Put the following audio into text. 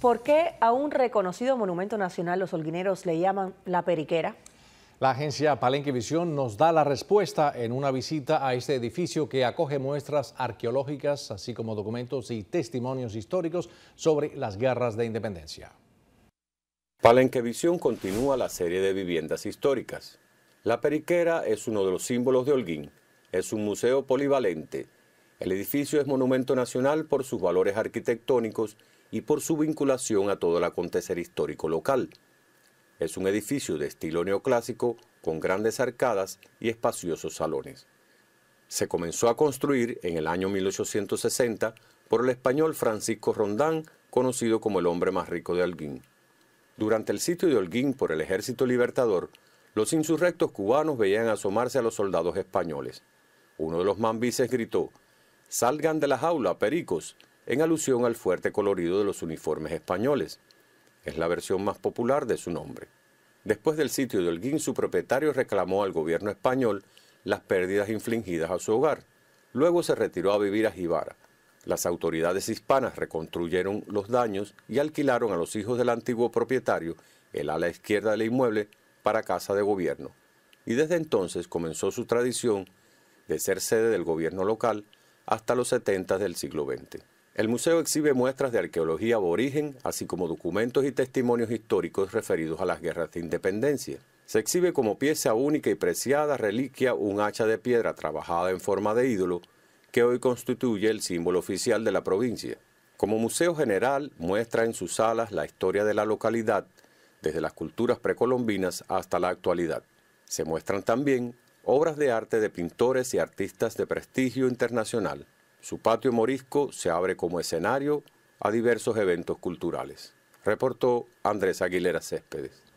¿Por qué a un reconocido monumento nacional los holguineros le llaman la periquera? La agencia Palenque Visión nos da la respuesta en una visita a este edificio que acoge muestras arqueológicas, así como documentos y testimonios históricos sobre las guerras de independencia. Palenque Visión continúa la serie de viviendas históricas. La Periquera es uno de los símbolos de Holguín. Es un museo polivalente. El edificio es monumento nacional por sus valores arquitectónicos y por su vinculación a todo el acontecer histórico local. Es un edificio de estilo neoclásico con grandes arcadas y espaciosos salones. Se comenzó a construir en el año 1860 por el español Francisco Rondán, conocido como el hombre más rico de Holguín. Durante el sitio de Holguín por el Ejército Libertador, los insurrectos cubanos veían asomarse a los soldados españoles. Uno de los mambises gritó, «Salgan de la jaula, pericos», en alusión al fuerte colorido de los uniformes españoles. Es la versión más popular de su nombre. Después del sitio de Holguín, su propietario reclamó al gobierno español las pérdidas infligidas a su hogar. Luego se retiró a vivir a Jibara. Las autoridades hispanas reconstruyeron los daños y alquilaron a los hijos del antiguo propietario el ala izquierda del inmueble para casa de gobierno. Y desde entonces comenzó su tradición de ser sede del gobierno local hasta los 70 del siglo XX. El museo exhibe muestras de arqueología aborigen, así como documentos y testimonios históricos referidos a las guerras de independencia. Se exhibe como pieza única y preciada reliquia un hacha de piedra trabajada en forma de ídolo, que hoy constituye el símbolo oficial de la provincia. Como museo general, muestra en sus salas la historia de la localidad, desde las culturas precolombinas hasta la actualidad. Se muestran también obras de arte de pintores y artistas de prestigio internacional. Su patio morisco se abre como escenario a diversos eventos culturales. Reportó Andrés Aguilera Céspedes.